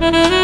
mm you